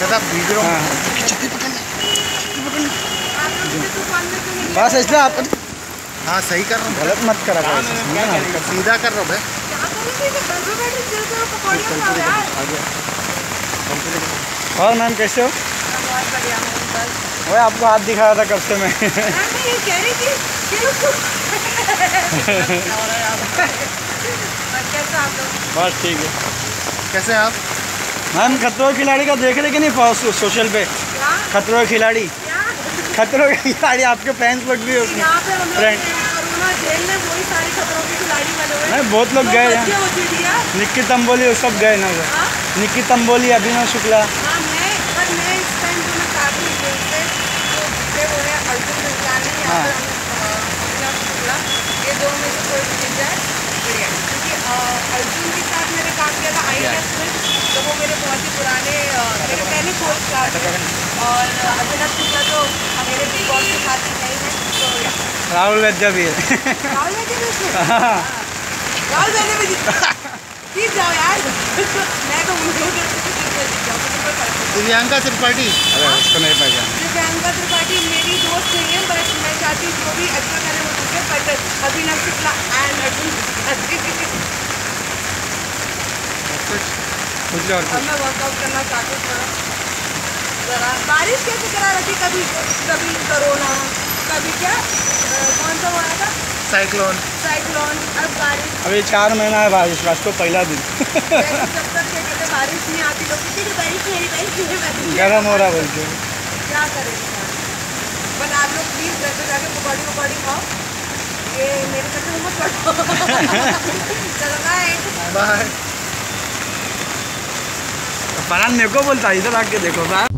दादा वीडियो हाँ। बस इसलिए आप हाँ सही कर रहा हूँ। गलत मत करा करो ना? सीधा कर रहा हूँ भाई। और मैम कैसे हो? वही आपको हाथ दिखा रहा था कब से मैं। बस ठीक है। कैसे हैं आप? मैम खतरों के खिलाड़ी का देख रहे कि नहीं सोशल पे? खतरों के खिलाड़ी? खतरों के खिलाड़ी आपके फैंस लोग भी हैं। फ्रेंड नहीं बहुत लोग गए हैं। निक्की तंबोली वो सब गए ना उधर। निक्की तंबोली अभिनव शुक्ला। हाँ। ये दो में से कोई भी मिल जाए बढ़िया क्योंकि अ, अर्जुन के साथ मैंने काम किया था आई में तो वो मेरे बहुत ही पुराने अ, मेरे पहले कोच स्टार थे और अभिनव शुक्ला तो मेरे बिग बॉस के साथ नहीं है तो राहुल वैद्य भी है राहुल वैद्य भी? हाँ। राहुल भी जीत जाओ यार मैं तो उनको मुझे नहीं दिव्यांका त्रिपाठी अरे उसको नहीं पहचान दिव्यांका त्रिपाठी मेरी दोस्त नहीं है बट मैं चाहती हूँ जो भी अच्छा करे वो दूसरे बट अभिनव शुक्ला एंड अर्जुन। कुछ और मैं वर्कआउट करना चाहती हूँ थोड़ा बारिश कैसे करा रखी कभी? कभी कोरोना कभी क्या? कौन सा हुआ था? साइक्लोन साइक्लोन अब बारिश। अभी चार महीना है बारिश का तो पहला दिन। जब तक हैं, बारिश नहीं आती लोग हैं कि बारिश नहीं गर्म हो रहा बोलते क्या करें? बट आप लोग प्लीज़ घर पे जाके पकौड़ी वकौड़ी खाओ। ये मेरे घर से मत चलो बाय बाय फरहान मेरे को बोलता है इधर आके देखो बाहर